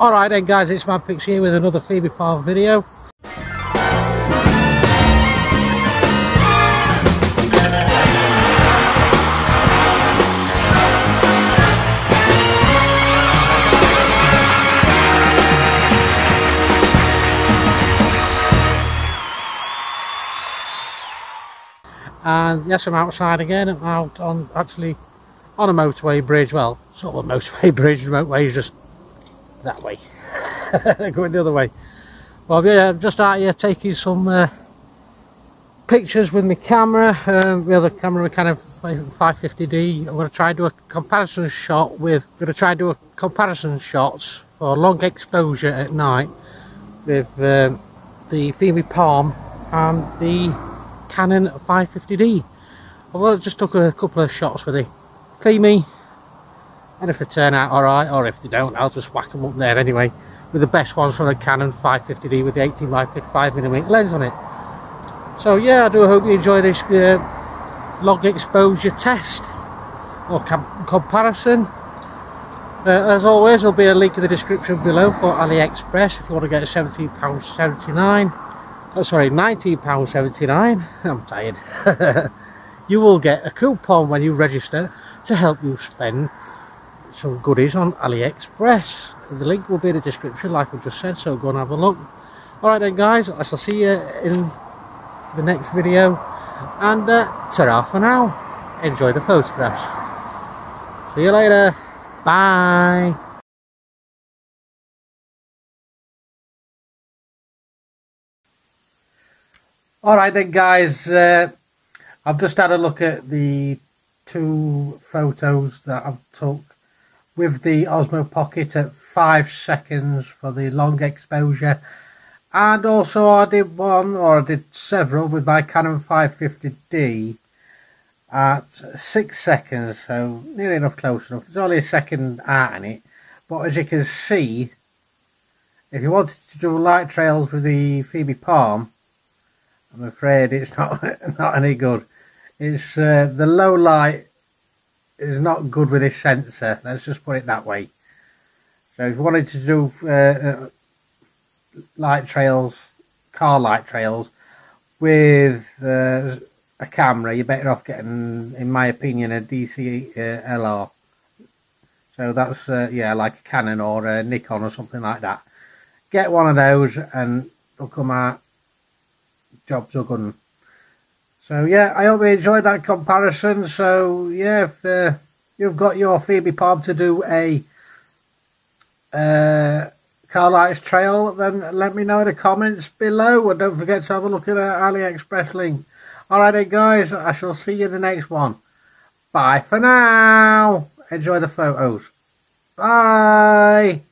Alright then guys, it's Mad Pix here with another Fimi Palm video. and yes I'm outside again I'm out on actually on a motorway bridge well sort of a motorway bridge motorway is just that way. Going the other way. Well yeah I'm just out here taking some uh, pictures with my camera. Um, the other camera Canon 550D I'm going to try do a comparison shot with I'm going to try do a comparison shots for long exposure at night with um, the Fimi Palm and the Canon 550D I well, just took a couple of shots with the Fimi, and if they turn out alright, or if they don't, I'll just whack them up there anyway, with the best ones from the Canon 550D with the 18 by 55mm lens on it. So yeah, I do hope you enjoy this uh, long exposure test, or comparison. Uh, as always, there'll be a link in the description below for AliExpress if you want to get a £17.79 oh sorry £19.79 I'm tired you will get a coupon when you register to help you spend some goodies on AliExpress. The link will be in the description like I just said so go and have a look. Alright then guys I shall see you in the next video and uh, ta for now. Enjoy the photographs. See you later. Bye. Alright then guys, uh, I've just had a look at the two photos that I've took with the Osmo Pocket at 5 seconds for the long exposure and also I did one or I did several with my Canon 550D at 6 seconds so nearly enough close enough. There's only a second out in it but as you can see if you wanted to do light trails with the Fimi Palm I'm afraid it's not not any good. It's uh, the low light is not good with this sensor. Let's just put it that way. So if you wanted to do uh, uh, light trails, car light trails with uh, a camera, you're better off getting, in my opinion, a DSLR. Uh, so that's uh, yeah, like a Canon or a Nikon or something like that. Get one of those and they'll come out jobs are good. So yeah, I hope you enjoyed that comparison. So yeah, if uh, you've got your Fimi Palm to do a uh, Carlisle's trail, then let me know in the comments below. And don't forget to have a look at our AliExpress link. Alright guys, I shall see you in the next one. Bye for now. Enjoy the photos. Bye.